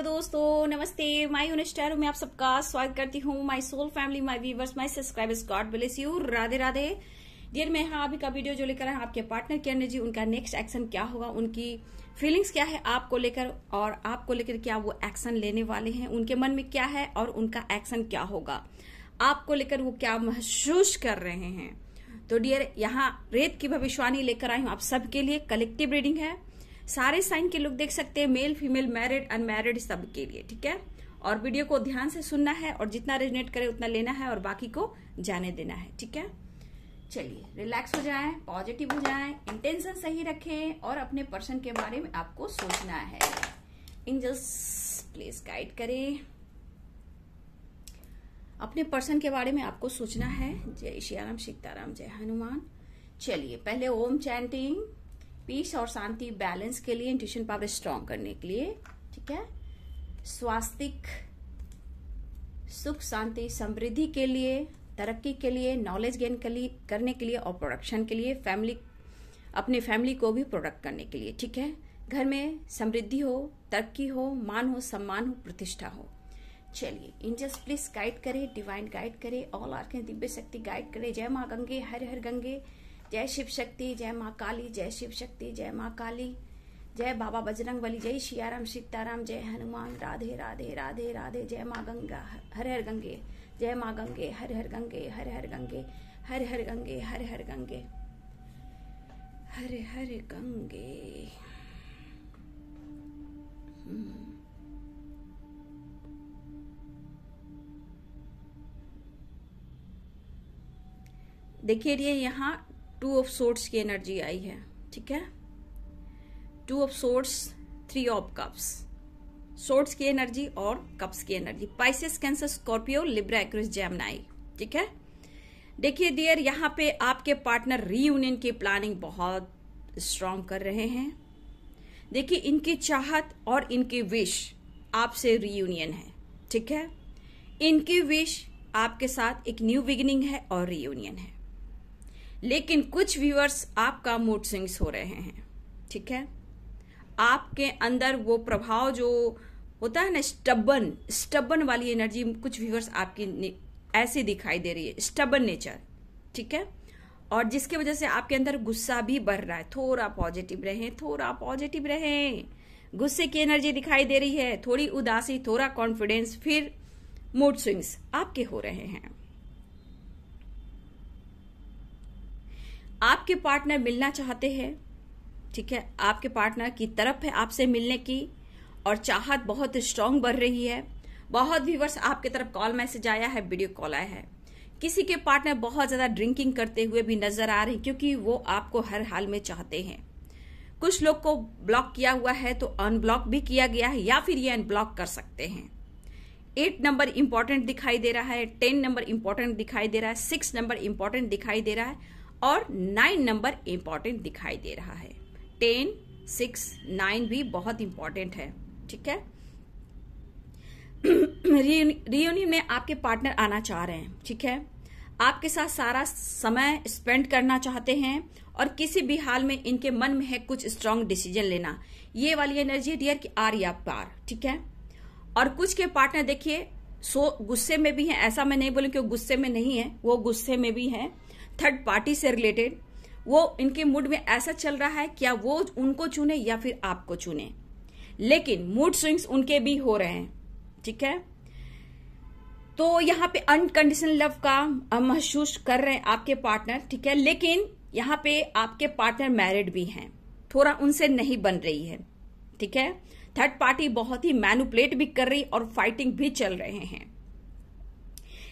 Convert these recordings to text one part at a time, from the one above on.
Hello दोस्तों, नमस्ते। My यूनिस्टार में आप सबका स्वागत करती हूँ। My soul family, my viewers, my subscribers, God bless you. Radhe Radhe. Dear मैं यहाँ अभी का वीडियो जो लेकर आए आपके पार्टनर की एनर्जी उनका नेक्स्ट एक्शन क्या होगा, उनकी फीलिंग्स क्या है, आपको लेकर और आपको लेकर क्या वो एक्शन लेने वाले हैं, उनके मन में क्या है और उनका एक्शन क्या होगा, आपको लेकर वो क्या महसूस कर रहे हैं। तो डियर यहाँ रेत की भविष्यवाणी लेकर आई हूँ आप सबके लिए। कलेक्टिव रीडिंग है। सारे साइन के लोग देख सकते हैं मेल फीमेल मैरिड अनमैरिड सबके लिए, ठीक है? और वीडियो को ध्यान से सुनना है और जितना रेजनेट करे उतना लेना है और बाकी को जाने देना है, ठीक है? चलिए रिलैक्स हो जाएँ पॉजिटिव हो जाएँ इंटेंशन सही रखें और अपने पर्सन के बारे में आपको सोचना है। एंजल्स प्लीज़ गाइड करें। अपने पर्सन के बारे में आपको सोचना है। जय श्री राम सीताराम जय हनुमान। चलिए, पहले ओम चैंटिंग पीस और शांति बैलेंस के लिए इंट्यूशन पावर स्ट्रांग करने के लिए, ठीक है? स्वास्तिक सुख, शांति, समृद्धि के लिए, तरक्की के लिए नॉलेज गेन करने के लिए और प्रोडक्शन के लिए फैमिली अपने फैमिली को भी प्रोडक्ट करने के लिए, ठीक है? घर में समृद्धि हो, तरक्की हो, मान हो, सम्मान हो, प्रतिष्ठा हो। चलिए इंजस प्लीज़ गाइड करे डिवाइन गाइड करे ऑल आर के दिव्य शक्ति गाइड करे, जय माँ गंगे, हर हर गंगे जय शिव शक्ति, जय माँ काली, जय शिव शक्ति, जय माँ काली। जय बाबा बजरंग बली, जय सियाराम सीताराम, जय हनुमान, राधे राधे राधे राधे। जय माँ गंगा, हर हर गंगे। जय माँ गंगे, हर हर गंगे, हर हर गंगे, हर हर गंगे, हर हर गंगे। हर हर गंगे। देखिए, ये यहाँ टू ऑफ़ सोर्ट्स की एनर्जी आई है, ठीक है? Two of swords, three of cups. Swords की एनर्जी और कप्स की energy. Pisces Cancer Scorpio Libra एक्रिस Gemini ठीक है? देखिए डियर यहाँ पे आपके पार्टनर रीयूनियन की प्लानिंग बहुत स्ट्रांग कर रहे हैं। देखिए इनकी चाहत और इनकी विश आपसे रीयूनियन है, ठीक है? इनकी विश आपके साथ एक न्यू बिगिनिंग है और रीयूनियन है। लेकिन कुछ व्यूअर्स आपका मूड स्विंग्स हो रहे हैं, ठीक है? आपके अंदर वो प्रभाव जो होता है ना स्टबन स्टबन वाली एनर्जी कुछ व्यूअर्स आपकी ऐसी दिखाई दे रही है स्टबन नेचर ठीक है? और जिसकी वजह से आपके अंदर गुस्सा भी बढ़ रहा है, थोड़ा पॉजिटिव रहे, थोड़ा पॉजिटिव रहे। गुस्से की एनर्जी दिखाई दे रही है, थोड़ी उदासी, थोड़ा कॉन्फिडेंस फिर मूड स्विंग्स आपके हो रहे हैं। आपके पार्टनर मिलना चाहते हैं, ठीक है? आपके पार्टनर की तरफ़ है आपसे मिलने की और चाहत बहुत स्ट्रांग बढ़ रही है। बहुत व्यूवर्स आपके तरफ़ कॉल मैसेज आया है वीडियो कॉल आया है। किसी के पार्टनर बहुत ज़्यादा ड्रिंकिंग करते हुए भी नज़र आ रहे हैं क्योंकि वो आपको हर हाल में चाहते हैं। कुछ लोग को ब्लॉक किया हुआ है तो अनब्लॉक भी किया गया है या फिर ये अनब्लॉक कर सकते हैं। एट नंबर इंपॉर्टेंट दिखाई दे रहा है टेन नंबर इंपॉर्टेंट दिखाई दे रहा है सिक्स नंबर इंपॉर्टेंट दिखाई दे रहा है। और नाइन नंबर इंपॉर्टेंट दिखाई दे रहा है। टेन सिक्स नाइन भी बहुत इंपॉर्टेंट है, ठीक है? रियूनियन में आपके पार्टनर आना चाह रहे हैं, ठीक है? आपके साथ सारा समय स्पेंड करना चाहते हैं और किसी भी हाल में इनके मन में है कुछ स्ट्रांग डिसीज़न लेना। ये वाली एनर्जी डियर की आर या पार ठीक है? और कुछ के पार्टनर देखिए, सो गुस्से में भी हैं, ऐसा मैं नहीं बोलूँ कि वो गुस्से में नहीं है, वो गुस्से में भी हैं। थर्ड पार्टी से रिलेटेड वो इनके मूड में ऐसा चल रहा है, क्या वो उनको चुने या फिर आपको चुने? लेकिन मूड स्विंग्स उनके भी हो रहे हैं, ठीक है? तो यहाँ पे अनकंडीशनल लव का महसूस कर रहे हैं आपके पार्टनर ठीक है? लेकिन यहाँ पे आपके पार्टनर मैरिड भी हैं, थोड़ा उनसे नहीं बन रही है, ठीक है? थर्ड पार्टी बहुत ही मैनुपलेट भी कर रही और फाइटिंग भी चल रहे हैं।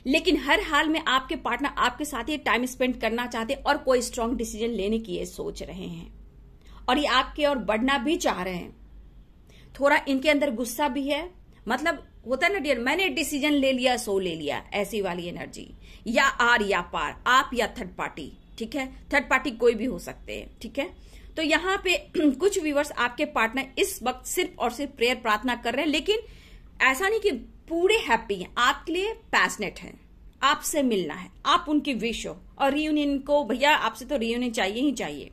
लेकिन हर हाल में आपके पार्टनर आपके साथ ही टाइम स्पेंड करना चाहते और कोई स्ट्रांग डिसीज़न लेने की ये सोच रहे हैं। और ये आपके और बढ़ना भी चाह रहे हैं। थोड़ा इनके अंदर गुस्सा भी है। मतलब होता है ना, डियर, मैंने डिसीज़न ले लिया सो ले लिया। ऐसी वाली एनर्जी या आर या पार, आप या थर्ड पार्टी ठीक है? थर्ड पार्टी कोई भी हो सकते हैं, ठीक है? तो यहाँ पे कुछ व्यूवर्स आपके पार्टनर इस वक्त सिर्फ़ और सिर्फ़ प्रेयर प्रार्थना कर रहे हैं, लेकिन ऐसा नहीं कि पूरे हैप्पी हैं। आपके लिए पैसनेट है। आपसे मिलना है। आप उनकी विश हो। और रियूनियन को, भैया, आपसे तो रियूनियन चाहिए ही चाहिए।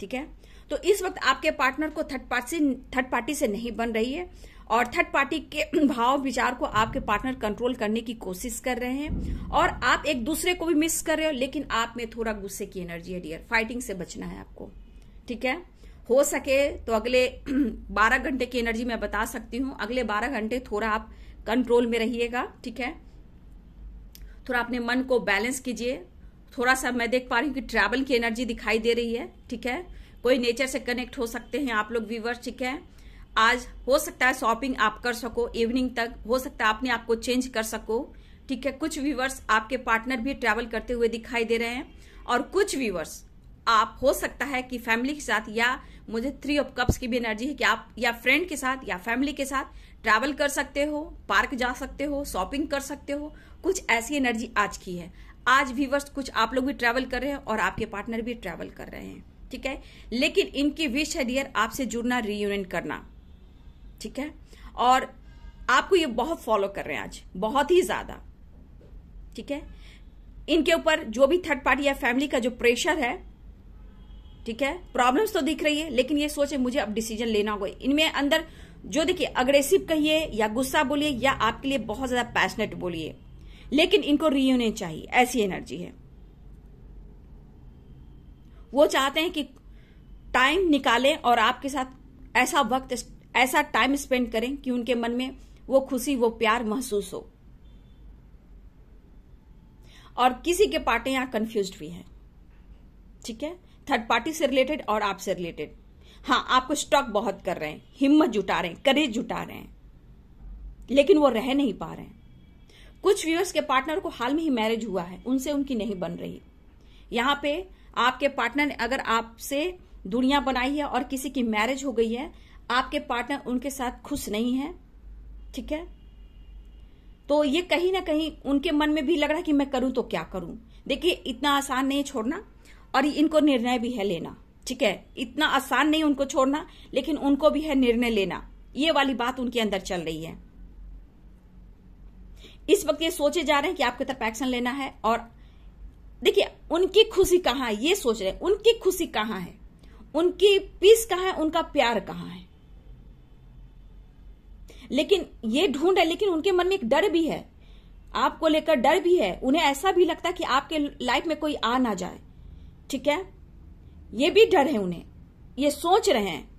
ठीक है? तो इस वक्त आपके पार्टनर को थर्ड पार्टी थर्ड पार्टी से नहीं बन रही है। और थर्ड पार्टी के भाव विचार को आपके पार्टनर कंट्रोल करने की कोशिश कर रहे हैं। और आप एक दूसरे को भी मिस कर रहे हो, लेकिन आप में थोड़ा गुस्से की एनर्जी है डियर फाइटिंग से बचना है आपको। ठीक है? हो सके तो अगले 12 घंटे की एनर्जी मैं बता सकती हूँ। अगले 12 घंटे थोड़ा आप कंट्रोल में रहिएगा, ठीक है? थोड़ा अपने मन को बैलेंस कीजिए। थोड़ा सा मैं देख पा रही हूँ कि ट्रैवल की एनर्जी दिखाई दे रही है, ठीक है? कोई नेचर से कनेक्ट हो सकते हैं, आप लोग व्यूवर्स ठीक है? आज हो सकता है शॉपिंग आप कर सको इवनिंग तक। हो सकता है अपने आप को चेंज कर सको, ठीक है? कुछ व्यूवर्स आपके पार्टनर भी ट्रैवल करते हुए दिखाई दे रहे हैं। और कुछ व्यूवर्स आप, हो सकता है कि फैमिली के साथ या मुझे थ्री ऑफ़ कप्स की भी एनर्जी है कि आप, या फ्रेंड के साथ, या फैमिली के साथ ट्रैवल कर सकते हो, पार्क जा सकते हो, शॉपिंग कर सकते हो, कुछ ऐसी एनर्जी आज की है। आज व्यूवर्स कुछ आप लोग भी ट्रैवल कर रहे हैं और आपके पार्टनर भी ट्रैवल कर रहे हैं, ठीक है? लेकिन इनकी विश है डियर आपसे जुड़ना रीयूनियन करना, ठीक है? और आपको ये बहुत फॉलो कर रहे हैं आज, बहुत ही ज़्यादा, ठीक है? इनके ऊपर जो भी थर्ड पार्टी या फैमिली का जो प्रेशर है, ठीक है? प्रॉब्लम्स तो दिख रही है, लेकिन ये सोचे मुझे अब डिसीज़न लेना होगा। इनमें अंदर जो देखिए अग्रेसिव कहिए या गुस्सा बोलिए या आपके लिए बहुत ज़्यादा पैशनेट बोलिए, लेकिन इनको रीयूनियन चाहिए, ऐसी एनर्जी है। वो चाहते हैं कि टाइम निकालें और आपके साथ ऐसा वक्त, ऐसा टाइम स्पेंड करें कि उनके मन में वो खुशी, वो प्यार महसूस हो। और किसी के पार्टी यहाँ कंफ्यूज भी है। ठीक है? थर्ड पार्टी से रिलेटेड और आपसे रिलेटेड हाँ आपको स्टॉक बहुत कर रहे हैं, हिम्मत जुटा रहे हैं करेज जुटा रहे हैं, लेकिन वो रह नहीं पा रहे हैं। कुछ व्यूअर्स के पार्टनर को हाल में ही मैरिज हुआ है, उनसे उनकी नहीं बन रही। यहाँ पे आपके पार्टनर ने अगर आपसे दुनिया बनाई है और किसी की मैरिज हो गई है, आपके पार्टनर उनके साथ खुश नहीं है, ठीक है? तो ये कहीं ना कहीं उनके मन में भी लग रहा है कि मैं करूँ तो क्या करूँ? देखिए, इतना आसान नहीं छोड़ना और इनको निर्णय भी है लेना। ठीक है, इतना आसान नहीं उनको छोड़ना, लेकिन उनको भी है निर्णय लेना। ये वाली बात उनके अंदर चल रही है। इस वक्त ये सोचे जा रहे हैं कि आपकी तरफ़ एक्शन लेना है और देखिए, उनकी खुशी कहाँ है, ये सोच रहे हैं, उनकी खुशी कहाँ है? उनकी पीस कहाँ है, उनका प्यार कहाँ है? लेकिन ये ढूंढ है, लेकिन उनके मन में एक डर भी है। आपको लेकर डर भी है। उन्हें ऐसा भी लगता है कि आपके लाइफ में कोई आ ना जाए। ठीक है? ये भी डर है उन्हें। ये सोच रहे हैं।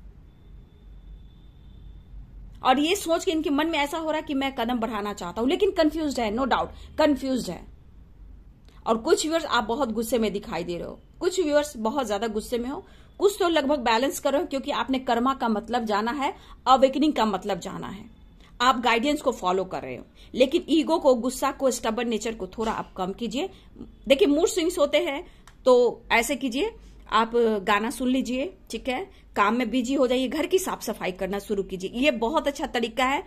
और ये सोच के इनके मन में ऐसा हो रहा है कि मैं कदम बढ़ाना चाहता हूँ। लेकिन कंफ्यूज है नो डाउट कंफ्यूज है। और कुछ व्यूअर्स आप बहुत गुस्से में दिखाई दे रहे हो। कुछ व्यूअर्स बहुत ज़्यादा गुस्से में हो। कुछ तो लगभग बैलेंस कर रहे हो क्योंकि आपने कर्मा का मतलब जाना है अवेकनिंग का मतलब जाना है। आप गाइडेंस को फॉलो कर रहे हो। लेकिन ईगो को, गुस्सा को स्टबन नेचर को थोड़ा आप कम कीजिए। देखिए मूड स्विंग्स होते हैं तो ऐसे कीजिए। आप गाना सुन लीजिए, ठीक है? काम में बिज़ी हो जाइए, घर की साफ़ सफ़ाई करना शुरू कीजिए। ये बहुत अच्छा तरीका है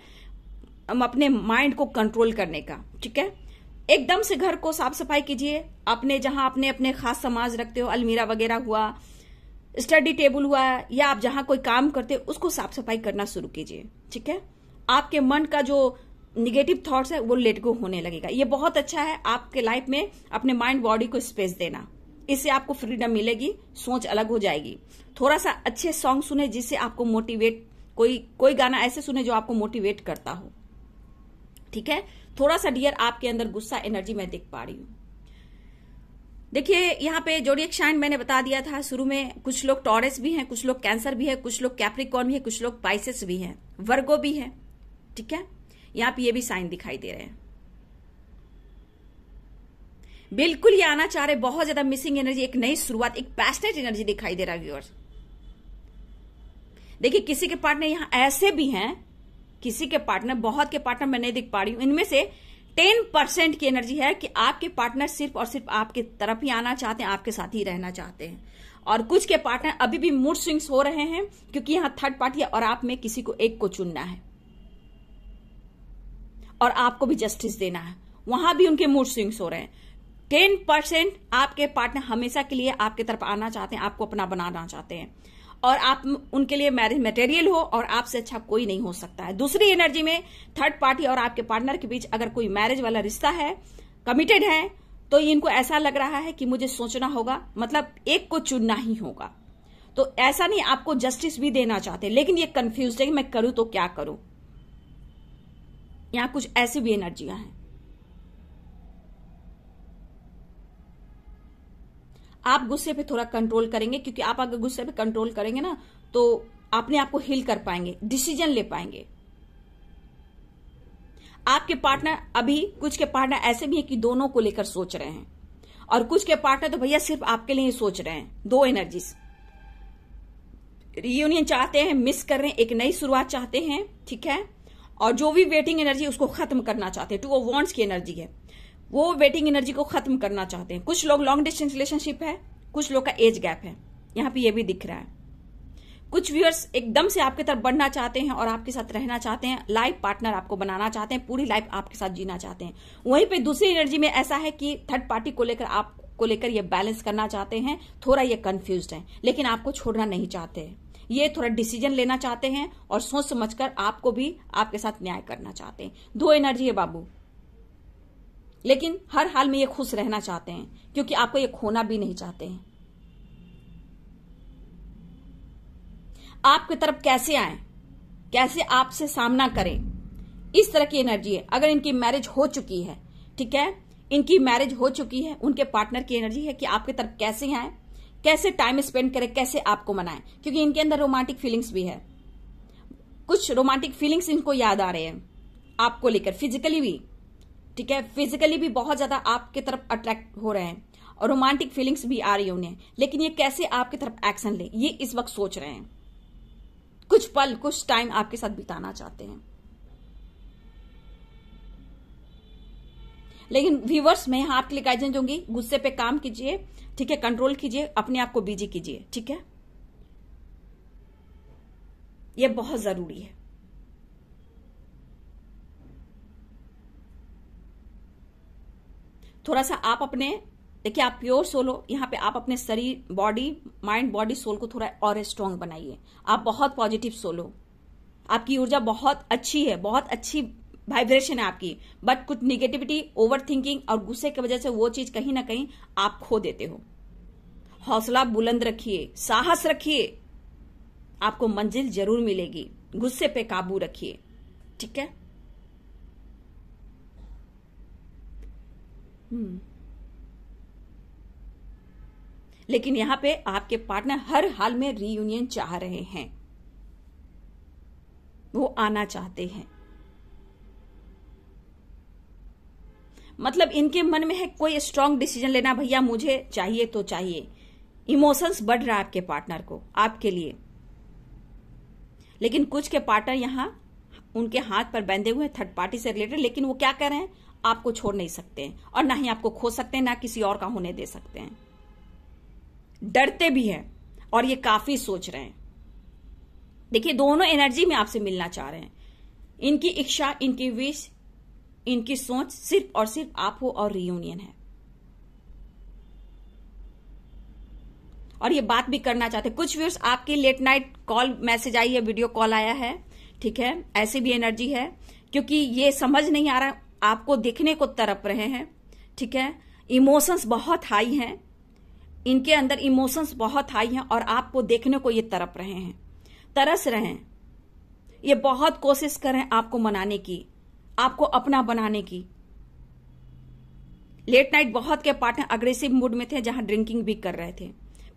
हम अपने माइंड को कंट्रोल करने का, ठीक है? एकदम से घर को साफ़ सफ़ाई कीजिए। अपने जहाँ अपने अपने खास समाज रखते हो, अलमीरा वगैरह हुआ, स्टडी टेबल हुआ, या आप जहाँ कोई काम करते हो, उसको साफ़ सफ़ाई करना शुरू कीजिए, ठीक है? आपके मन का जो निगेटिव थॉट्स है, वो लेट गो होने लगेगा। ये बहुत अच्छा है आपके लाइफ में अपने माइंड बॉडी को स्पेस देना। इससे आपको फ्रीडम मिलेगी, सोच अलग हो जाएगी। थोड़ा सा अच्छे सॉन्ग सुने जिससे आपको मोटिवेट कोई कोई गाना ऐसे सुने जो आपको मोटिवेट करता हो। ठीक है? थोड़ा सा डियर आपके अंदर गुस्सा एनर्जी मैं देख पा रही हूँ। देखिए, यहाँ पे जोडियक शाइन मैंने बता दिया था। शुरू में कुछ लोग टॉरेस भी हैं, कुछ लोग कैंसर भी है, कुछ लोग कैप्रिकॉन भी है, कुछ लोग पाइसेस भी हैं वर्गो भी है। ठीक है? यहाँ पे ये भी साइन दिखाई दे रहे हैं। बिल्कुल ये आना चाह रहे, बहुत ज़्यादा मिसिंग एनर्जी एक नई शुरुआत, एक पैशनेट एनर्जी दिखाई दे रहा है व्यूअर्स देखिए, किसी के पार्टनर यहाँ ऐसे भी हैं, किसी के पार्टनर बहुत के पार्टनर मैं नहीं दिख पा रही हूँ। इनमें से टेन परसेंट की एनर्जी है कि आपके पार्टनर सिर्फ़ और सिर्फ़ आपके तरफ़ ही आना चाहते हैं, आपके साथ ही रहना चाहते हैं। और कुछ के पार्टनर अभी भी मूड स्विंग्स हो रहे हैं, क्योंकि यहाँ थर्ड पार्टी है और आप में किसी को एक को चुनना है। और आपको भी जस्टिस देना है। वहाँ भी उनके मूड स्विंग्स हो रहे हैं। टेन परसेंट आपके पार्टनर हमेशा के लिए आपके तरफ़ आना चाहते हैं, आपको अपना बनाना चाहते हैं। और आप उनके लिए मैरिज मटेरियल हो और आपसे अच्छा कोई नहीं हो सकता है। दूसरी एनर्जी में थर्ड पार्टी और आपके पार्टनर के बीच अगर कोई मैरिज वाला रिश्ता है कमिटेड है तो इनको ऐसा लग रहा है कि मुझे सोचना होगा मतलब एक को चुनना ही होगा। तो ऐसा नहीं, आपको जस्टिस भी देना चाहते लेकिन ये कंफ्यूज है कि मैं करूँ तो क्या करूँ? यहाँ कुछ ऐसी भी एनर्जियाँ हैं। आप गुस्से पे थोड़ा कंट्रोल करेंगे, क्योंकि आप अगर गुस्से पे कंट्रोल करेंगे ना तो अपने आप को हिल कर पाएँगे डिसीज़न ले पाएँगे। आपके पार्टनर अभी, कुछ के पार्टनर ऐसे भी हैं कि दोनों को लेकर सोच रहे हैं। और कुछ के पार्टनर तो भैया सिर्फ़ आपके लिए ही सोच रहे हैं, दो एनर्जीज रियूनियन चाहते हैं मिस कर रहे हैं, एक नई शुरुआत चाहते हैं, ठीक है? और जो भी वेटिंग एनर्जी उसको खत्म करना चाहते हैं। टू ओ वॉन्ट्स की एनर्जी है। वो वेटिंग एनर्जी को खत्म करना चाहते हैं। कुछ लोग लॉन्ग डिस्टेंस रिलेशनशिप है, कुछ लोग का एज गैप है। यहाँ पे ये भी दिख रहा है। कुछ व्यूअर्स एकदम से आपके तरफ़ बढ़ना चाहते हैं और आपके साथ रहना चाहते हैं लाइफ पार्टनर आपको बनाना चाहते हैं, पूरी लाइफ आपके साथ जीना चाहते हैं। वहीं पे दूसरी एनर्जी में ऐसा है कि थर्ड पार्टी को लेकर आपको लेकर ये बैलेंस करना चाहते हैं, थोड़ा ये कंफ्यूज है, लेकिन आपको छोड़ना नहीं चाहते। ये थोड़ा डिसीज़न लेना चाहते हैं और सोच समझकर आपको भी आपके साथ न्याय करना चाहते हैं। दो एनर्जी है बाबू। लेकिन हर हाल में ये खुश रहना चाहते हैं, क्योंकि आपको ये खोना भी नहीं चाहते हैं। आपकी तरफ़ कैसे आए? कैसे आपसे सामना करें? इस तरह की एनर्जी है। अगर इनकी मैरिज हो चुकी है, ठीक है? इनकी मैरिज हो चुकी है, उनके पार्टनर की एनर्जी है कि आपकी तरफ़ कैसे आए? कैसे टाइम स्पेंड करें? कैसे आपको मनाएँ? क्योंकि इनके अंदर रोमांटिक फीलिंग्स भी है। कुछ रोमांटिक फीलिंग्स इनको याद आ रहे हैं, आपको लेकर, फिजिकली भी। ठीक है? फिजिकली भी बहुत ज़्यादा आपके तरफ़ अट्रैक्ट हो रहे हैं और रोमांटिक फीलिंग्स भी आ रही है उन्हें। लेकिन ये कैसे आपकी तरफ़ एक्शन ले? ये इस वक्त सोच रहे हैं। कुछ पल, कुछ टाइम आपके साथ बिताना चाहते हैं। लेकिन व्यूवर्स मैं यहाँ आपके लिए गाइडेंस दूँगी गुस्से पे काम कीजिए, ठीक है? कंट्रोल कीजिए, अपने आप को बिज़ी कीजिए, ठीक है? यह बहुत ज़रूरी है। थोड़ा सा आप अपने, देखिए आप प्योर सोलो यहाँ पे आप अपने शरीर बॉडी माइंड बॉडी सोल को थोड़ा और स्ट्रांग बनाइए। आप बहुत पॉजिटिव सोलो आपकी ऊर्जा बहुत अच्छी है, बहुत अच्छी वाइब्रेशन है आपकी। बट कुछ निगेटिविटी ओवर थिंकिंग और गुस्से की वजह से वो चीज़ कहीं ना कहीं आप खो देते हो। हौसला बुलंद रखिए, साहस रखिए। आपको मंजिल ज़रूर मिलेगी। गुस्से पे काबू रखिए। ठीक है? लेकिन यहाँ पे आपके पार्टनर हर हाल में रीयूनियन चाह रहे हैं। वो आना चाहते हैं। मतलब इनके मन में है कोई स्ट्रांग डिसीज़न लेना, भैया, मुझे चाहिए तो चाहिए। इमोशंस बढ़ रहा है आपके पार्टनर को, आपके लिए। लेकिन कुछ के पार्टनर यहाँ उनके हाथ पर बंधे हुए थर्ड पार्टी से रिलेटेड लेकिन वो क्या कर रहे हैं? आपको छोड़ नहीं सकते और ना ही आपको खो सकते हैं, ना किसी और का होने दे सकते हैं। डरते भी हैं और ये काफ़ी सोच रहे हैं। देखिए, दोनों एनर्जी में आपसे मिलना चाह रहे हैं। इनकी इच्छा, इनकी विश इनकी सोच सिर्फ़ और सिर्फ़ आप हो और रियूनियन है। और ये बात भी करना चाहते कुछ व्यूर्स आपकी लेट नाइट कॉल मैसेज आई है वीडियो कॉल आया है, ठीक है? ऐसी भी एनर्जी है, क्योंकि ये समझ नहीं आ रहा आपको देखने को तरप रहे हैं, ठीक है? इमोशंस बहुत हाई हैं। इनके अंदर इमोशंस बहुत हाई हैं और आपको देखने को ये तरप रहे हैं। तरस रहे हैं। ये बहुत कोशिश कर रहे हैं आपको मनाने की, आपको अपना बनाने की। लेट नाइट बहुत के पार्टनर अग्रेसिव मूड में थे जहाँ ड्रिंकिंग भी कर रहे थे।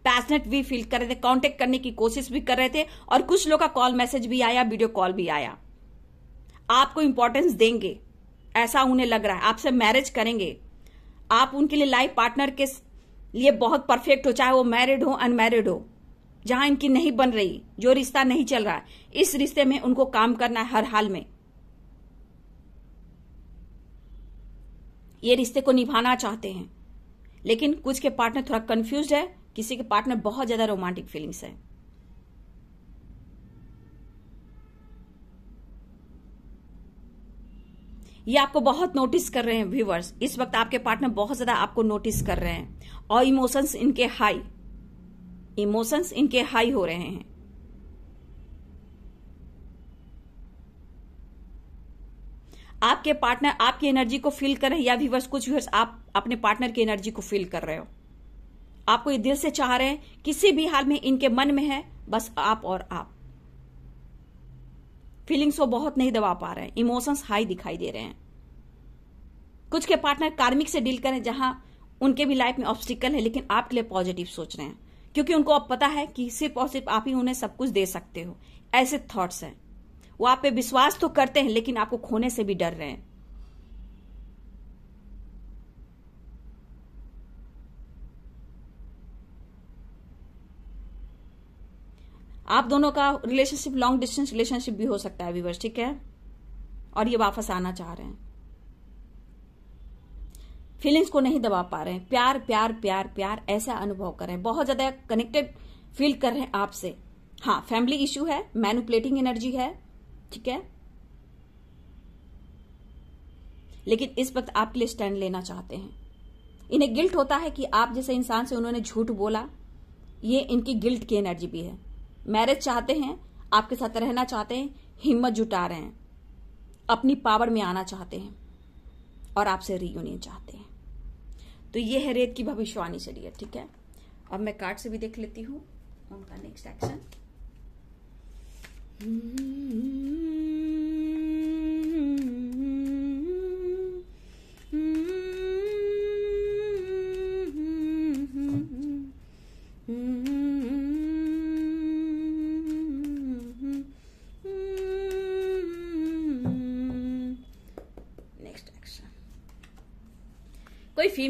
पैशनेट भी फील कर रहे थे कांटेक्ट करने की कोशिश भी कर रहे थे और कुछ लोग का कॉल मैसेज भी आया वीडियो कॉल भी आया। आपको इंपॉर्टेंस देंगे। ऐसा उन्हें लग रहा है। आपसे मैरिज करेंगे। आप उनके लिए लाइफ पार्टनर के लिए बहुत परफेक्ट हो, चाहे वो मैरिड हो अनमैरिड हो। जहाँ इनकी नहीं बन रही, जो रिश्ता नहीं चल रहा है, इस रिश्ते में उनको काम करना है हर हाल में। ये रिश्ते को निभाना चाहते हैं। लेकिन कुछ के पार्टनर थोड़ा कंफ्यूज है, किसी के पार्टनर बहुत ज़्यादा रोमांटिक फीलिंग्स है। ये आपको बहुत नोटिस कर रहे हैं व्यूवर्स इस वक्त आपके पार्टनर बहुत ज़्यादा आपको नोटिस कर रहे हैं। और इमोशंस इनके हाई इमोशंस इनके हाई हो रहे हैं। आपके पार्टनर आपकी एनर्जी को फील कर रहे हैं, या व्यूवर्स कुछ व्यूवर्स आप अपने पार्टनर की एनर्जी को फील कर रहे हो। आपको ये दिल से चाह रहे हैं, किसी भी हाल में इनके मन में है, बस आप और आप। फीलिंग्स वो बहुत नहीं दबा पा रहे हैं। इमोशंस हाई दिखाई दे रहे हैं। कुछ के पार्टनर कार्मिक से डील करें जहाँ उनके भी लाइफ में ऑब्स्टिकल है, लेकिन आपके लिए पॉजिटिव सोच रहे हैं। क्योंकि उनको अब पता है कि सिर्फ़ और सिर्फ़ आप ही उन्हें सब कुछ दे सकते हो। ऐसे थॉट्स हैं। वो आप पे विश्वास तो करते हैं, लेकिन आपको खोने से भी डर रहे हैं। आप दोनों का रिलेशनशिप लॉन्ग डिस्टेंस रिलेशनशिप भी हो सकता है व्यूवर्स ठीक है? और ये वापस आना चाह रहे हैं। फीलिंग्स को नहीं दबा पा रहे हैं। प्यार प्यार प्यार प्यार, ऐसा अनुभव कर रहे हैं। बहुत ज़्यादा कनेक्टेड फील कर रहे हैं आपसे। हाँ फैमिली इश्यू है मैनुपुलेटिंग एनर्जी है, ठीक है? लेकिन इस वक्त आपके लिए स्टैंड लेना चाहते हैं। इन्हें गिल्ट होता है कि आप जैसे इंसान से उन्होंने झूठ बोला, ये इनकी गिल्ट की एनर्जी भी है। मैरिज चाहते हैं, आपके साथ रहना चाहते हैं, हिम्मत जुटा रहे हैं, अपनी पावर में आना चाहते हैं और आपसे रीयूनियन चाहते हैं। तो ये है रेत की भविष्यवाणी, चलिए, ठीक है? अब मैं कार्ड से भी देख लेती हूँ, उनका नेक्स्ट एक्शन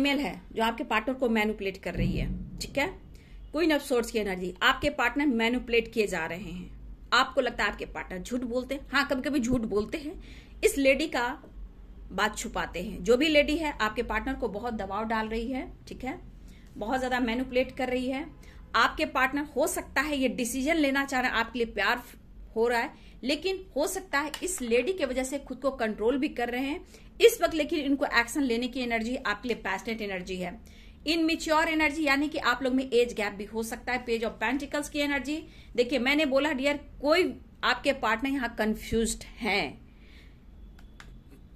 फीमेल है, जो आपके पार्टनर को मैनुपुलेट कर रही है, ठीक है? कोई नफ सोर्स की एनर्जी आपके पार्टनर मैनुपुलेट किए जा रहे हैं। आपको लगता है आपके पार्टनर झूठ बोलते हैं? हाँ कभी कभी झूठ बोलते हैं। इस लेडी का बात छुपाते हैं। जो भी लेडी है, आपके पार्टनर को बहुत दबाव डाल रही है, ठीक है? बहुत ज़्यादा मैनुपुलेट कर रही है। आपके पार्टनर हो सकता है ये डिसीज़न लेना चाह रहे हैं, आपके लिए प्यार हो रहा है, लेकिन हो सकता है इस लेडी के वजह से खुद को कंट्रोल भी कर रहे हैं। इस वक्त लेकिन इनको एक्शन लेने की एनर्जी आपके लिए पैशनेट एनर्जी है। इन मिच्योर एनर्जी यानी कि आप लोग में एज गैप भी हो सकता है पेज ऑफ़ पेंटिकल्स की एनर्जी देखिए, मैंने बोला डियर कोई आपके पार्टनर यहाँ कंफ्यूज है।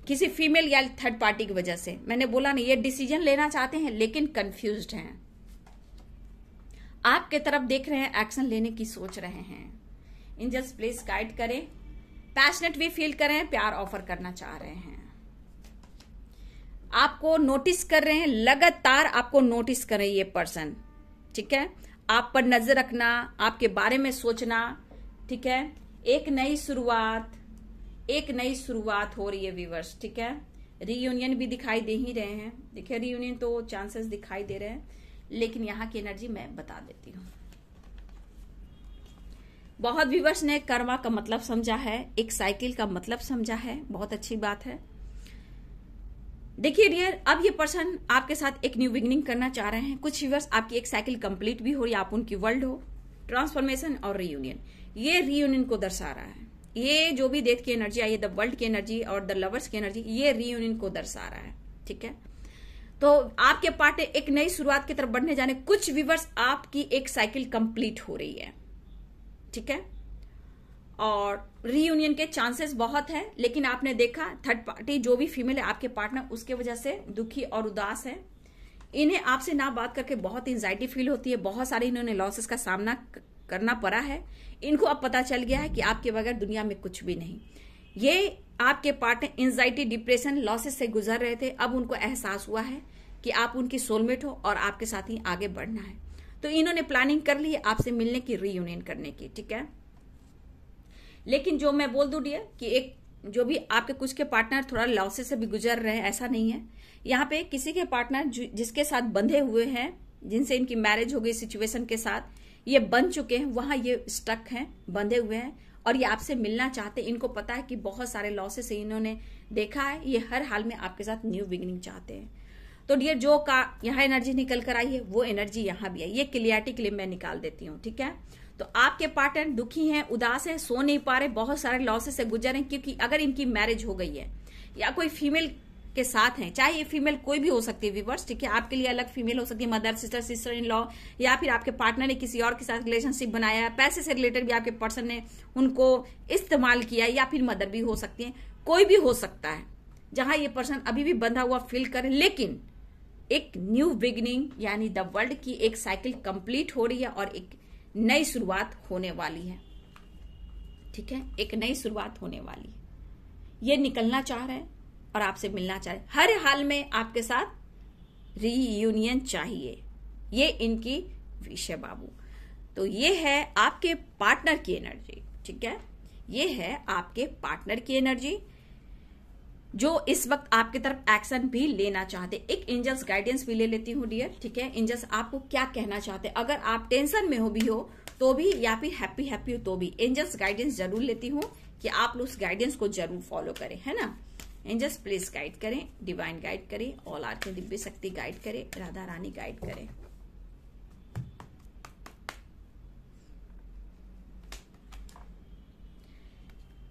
किसी फीमेल या थर्ड पार्टी की वजह से। मैंने बोला, नहीं, ये डिसीज़न लेना चाहते हैं, लेकिन कंफ्यूज हैं। आपके तरफ़ देख रहे हैं एक्शन लेने की सोच रहे हैं। इंजल्स प्लीज़ गाइड करें। पैशनेट भी फील करें प्यार ऑफ़र करना चाह रहे हैं। आपको नोटिस कर रहे हैं, लगातार आपको नोटिस कर रहे हैं ये पर्सन ठीक है? आप पर नज़र रखना, आपके बारे में सोचना। ठीक है? एक नई शुरुआत, एक नई शुरुआत हो रही है व्यूवर्स ठीक है? रीयूनियन भी दिखाई दे ही रहे हैं। देखिए रीयूनियन तो चांसेस दिखाई दे रहे हैं। लेकिन यहाँ की एनर्जी मैं बता देती हूँ। बहुत व्यूवर्स ने कर्मा का मतलब समझा है, एक साइकिल का मतलब समझा है, बहुत अच्छी बात है। देखिए डियर, अब ये पर्सन आपके साथ एक न्यू बिगनिंग करना चाह रहे हैं। कुछ व्यूवर्स आपकी एक साइकिल कंप्लीट भी हो रही आप उनकी वर्ल्ड हो। ट्रांसफॉर्मेशन और रीयूनियन ये रीयूनियन को दर्शा रहा है। ये जो भी डेथ की एनर्जी आई है द वर्ल्ड की एनर्जी और द लवर्स की एनर्जी ये रीयूनियन को दर्शा रहा है, ठीक है? तो आपके पार्ट एक नई शुरुआत की तरफ़ बढ़ने जाने, कुछ व्यूवर्स आपकी एक साइकिल कंप्लीट हो रही है। ठीक है? और रीयूनियन के चांसेस बहुत है, लेकिन आपने देखा थर्ड पार्टी जो भी फीमेल है, आपके पार्टनर उसके वजह से दुखी और उदास है। इन्हें आपसे ना बात करके बहुत एंजाइटी फील होती है, बहुत सारे इन्होंने लॉसेस का सामना करना पड़ा है। इनको अब पता चल गया है कि आपके बगैर दुनिया में कुछ भी नहीं। ये आपके पार्टनर एंजाइटी डिप्रेशन लॉसेस से गुजर रहे थे। अब उनको एहसास हुआ है कि आप उनकी सोलमेट हो और आपके साथ ही आगे बढ़ना है। तो इन्होंने प्लानिंग कर ली आपसे मिलने की रीयूनियन करने की, ठीक है? लेकिन जो मैं बोल दू डियर कि एक, जो भी आपके कुछ के पार्टनर थोड़ा लॉसेस से भी गुजर रहे हैं, ऐसा नहीं है। यहाँ पे किसी के पार्टनर जिसके साथ बंधे हुए हैं, जिनसे इनकी मैरिज हो गई सिचुएशन के साथ, ये बन चुके हैं, वहाँ ये स्टक हैं, बंधे हुए हैं। और ये आपसे मिलना चाहते हैं, इनको पता है कि बहुत सारे लॉसेस इन्होंने देखा है, ये हर हाल में आपके साथ न्यू बिगिनिंग चाहते हैं। तो डियर जो का, यहाँ एनर्जी निकल कर आई है, वो एनर्जी यहाँ भी है। ये क्लियरिटी के लिए मैं निकाल देती हूँ, ठीक है? तो आपके पार्टनर दुखी हैं, उदास हैं, सो नहीं पा रहे, बहुत सारे लॉसेस से गुजर रहे हैं, क्योंकि अगर इनकी मैरिज हो गई है, या कोई फीमेल के साथ हैं, चाहे ये फीमेल कोई भी हो सकती है विवर्स ठीक है? आपके लिए अलग फीमेल हो सकती है mother sister sister in law या फिर आपके पार्टनर ने किसी और के साथ रिलेशनशिप बनाया, पैसे से रिलेटेड भी आपके पर्सन ने उनको इस्तेमाल किया, या फिर मदर भी हो सकती है, कोई भी हो सकता है, जहाँ ये पर्सन अभी भी बंधा हुआ फील करे लेकिन एक न्यू बिगनिंग यानी द वर्ल्ड की एक साइकिल कंप्लीट हो रही है और एक नई शुरुआत होने वाली है। ठीक है? एक नई शुरुआत होने वाली है। ये निकलना चाह रहे हैं और आपसे मिलना चाह रहे हर हाल में आपके साथ रीयूनियन चाहिए। ये इनकी विषय बाबू। तो ये है आपके पार्टनर की एनर्जी ठीक है? ये है आपके पार्टनर की एनर्जी जो इस वक्त आपकी तरफ़ एक्शन भी लेना चाहते। एक एंजल्स गाइडेंस भी ले लेती हूँ डियर ठीक है? एंजल्स आपको क्या कहना चाहते? अगर आप टेंशन में हो भी हो तो भी, या फिर हैप्पी हैप्पी हो तो भी। एंजल्स गाइडेंस ज़रूर लेती हूँ कि आप लोग उस गाइडेंस को ज़रूर फॉलो करें, है ना? एंजल्स प्लीज़ गाइड करें डिवाइन गाइड करें ऑल आर के दिव्य शक्ति गाइड करें, राधा रानी गाइड करें।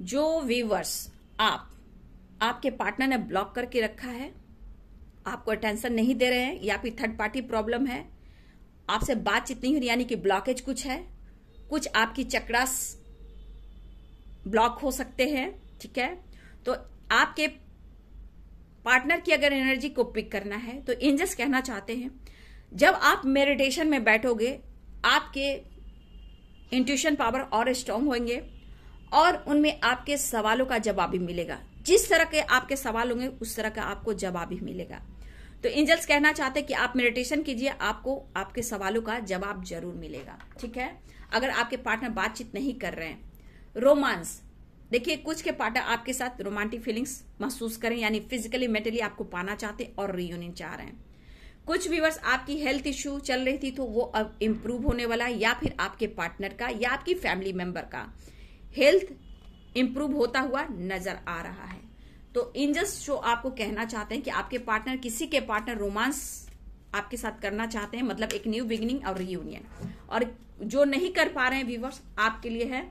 जो व्यूवर्स आप आपके पार्टनर ने ब्लॉक करके रखा है, आपको अटेंशन नहीं दे रहे हैं या फिर थर्ड पार्टी प्रॉब्लम है, आपसे बातचीत नहीं हो रही, यानी कि ब्लॉकेज कुछ है, कुछ आपकी चक्रास ब्लॉक हो सकते हैं, ठीक है? तो आपके पार्टनर की अगर एनर्जी को पिक करना है तो एंजल्स कहना चाहते हैं, जब आप मेडिटेशन में बैठोगे, आपके इंट्यूशन पावर और स्ट्रांग होंगे और उनमें आपके सवालों का जवाब भी मिलेगा। जिस तरह के आपके सवाल होंगे, उस तरह का आपको जवाब भी मिलेगा। तो एंजल्स, कहना चाहते हैं कि आप मेडिटेशन कीजिए, आपको, आपके सवालों का जवाब ज़रूर मिलेगा, ठीक है? अगर आपके पार्टनर बातचीत नहीं कर रहे हैं, रोमांस, देखिए, कुछ के पार्टनर आपके साथ रोमांटिक फीलिंग्स महसूस करें, यानी फिजिकली, मेंटली आपको पाना चाहते हैं और रियूनियन चाह रहे हैं। कुछ व्यूवर्स आपकी हेल्थ इश्यू चल रही थी तो वो अब इम्प्रूव होने वाला है, या फिर आपके पार्टनर का, या आपकी फैमिली मेंबर का। हेल्थ इंप्रूव होता हुआ नज़र आ रहा है। तो इंजस शो आपको कहना चाहते हैं कि आपके पार्टनर किसी के पार्टनर रोमांस आपके साथ करना चाहते हैं मतलब एक न्यू बिगिनिंग और रियूनियन और जो नहीं कर पा रहे हैं व्यूवर्स आपके लिए है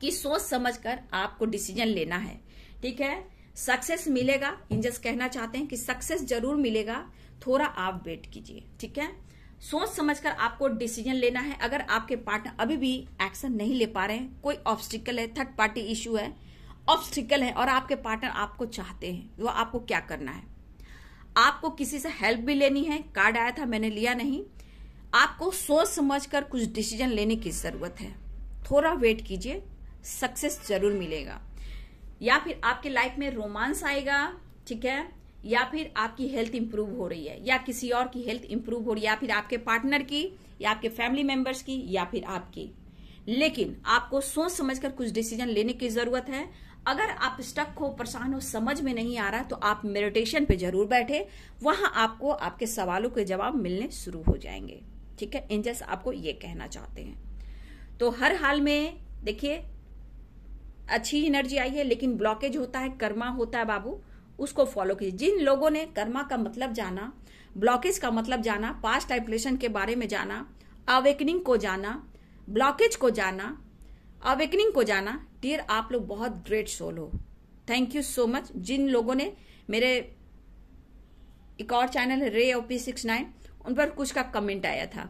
कि सोच समझकर आपको डिसीज़न लेना है। ठीक है? सक्सेस मिलेगा इंजस कहना चाहते हैं कि सक्सेस ज़रूर मिलेगा। थोड़ा आप वेट कीजिए। ठीक है? सोच समझकर आपको डिसीज़न लेना है। अगर आपके पार्टनर अभी भी एक्शन नहीं ले पा रहे हैं, कोई ऑब्स्टिकल है थर्ड पार्टी इश्यू है ऑब्स्टिकल है और आपके पार्टनर आपको चाहते हैं वो आपको क्या करना है? आपको किसी से हेल्प भी लेनी है कार्ड आया था, मैंने लिया नहीं। आपको सोच समझकर कुछ डिसीज़न लेने की ज़रूरत है। थोड़ा वेट कीजिए सक्सेस ज़रूर मिलेगा। या फिर आपके लाइफ में रोमांस आएगा, ठीक है? या फिर आपकी हेल्थ इंप्रूव हो रही है, या किसी और की हेल्थ इंप्रूव हो रही है, या फिर आपके पार्टनर की, या आपके फैमिली मेंबर्स की, या फिर आपकी। लेकिन आपको सोच समझकर कुछ डिसीज़न लेने की ज़रूरत है। अगर आप स्टक हो, परेशान हो, समझ में नहीं आ रहा तो आप मेडिटेशन पे ज़रूर बैठे। वहाँ आपको आपके सवालों के जवाब मिलने शुरू हो जाएँगे। ठीक है? एंजल्स आपको ये कहना चाहते हैं। तो हर हाल में, देखिए, अच्छी एनर्जी आई है, लेकिन ब्लॉकेज होता है, कर्मा होता है बाबू। उसको फॉलो कीजिए। जिन लोगों ने कर्मा का मतलब जाना ब्लॉकेज का मतलब जाना पास्ट टाइपलेशन के बारे में जाना अवेकनिंग को जाना ब्लॉकेज को जाना अवेकनिंग को जाना डियर आप लोग बहुत ग्रेट सोल हो। थैंक यू सो मच जिन लोगों ने मेरे एक और चैनल है रे ओपी सिक्स नाइन उन पर कुछ का कमेंट आया था।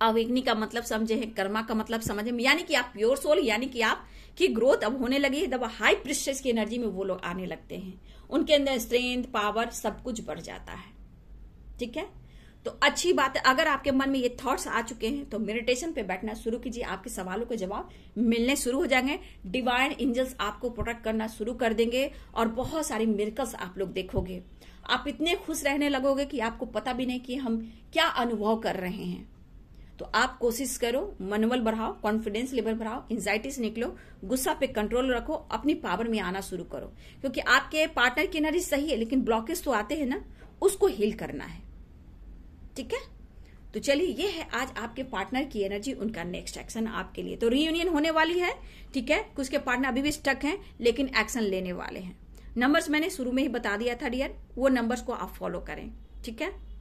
अवेकनी का मतलब समझे हैं, कर्मा का मतलब समझे यानी कि आप प्योर सोल यानी कि आप, की ग्रोथ अब होने लगी है, जब हाई प्रिस्टेस की एनर्जी में वो लोग आने लगते हैं। उनके अंदर स्ट्रेंथ पावर सब कुछ बढ़ जाता है। ठीक है? तो अच्छी बात है, अगर आपके मन में ये थॉट्स आ चुके हैं तो मेडिटेशन पे बैठना शुरू कीजिए। आपके सवालों के जवाब मिलने शुरू हो जाएँगे। डिवाइन एंजल्स आपको प्रोटेक्ट करना शुरू कर देंगे और बहुत सारी मिरकल्स आप लोग देखोगे। आप इतने खुश रहने लगोगे कि आपको पता भी नहीं कि हम क्या अनुभव कर रहे हैं। तो आप कोशिश करो, मनोबल बढ़ाओ कॉन्फिडेंस लेवल बढ़ाओ एंजाइटी से निकलो, गुस्सा पे कंट्रोल रखो, अपनी पावर में आना शुरू करो। क्योंकि आपके पार्टनर की एनर्जी सही है, लेकिन ब्लॉकेज तो आते हैं ना, उसको हील करना है। ठीक है? तो चलिए, ये है आज आपके पार्टनर की एनर्जी उनका नेक्स्ट एक्शन आपके लिए। तो रीयूनियन होने वाली है, ठीक है? कुछ के पार्टनर अभी भी स्टक हैं, लेकिन एक्शन लेने वाले हैं। नंबर्स मैंने शुरू में ही बता दिया था डियर वो नंबर्स को आप फॉलो करें, ठीक है?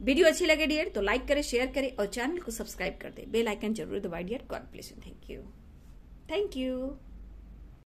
वीडियो अच्छी लगे डियर तो लाइक करें, शेयर करें और चैनल को सब्सक्राइब कर दे। बेल आइकन ज़रूर दबाए dear. God bless you thank you thank you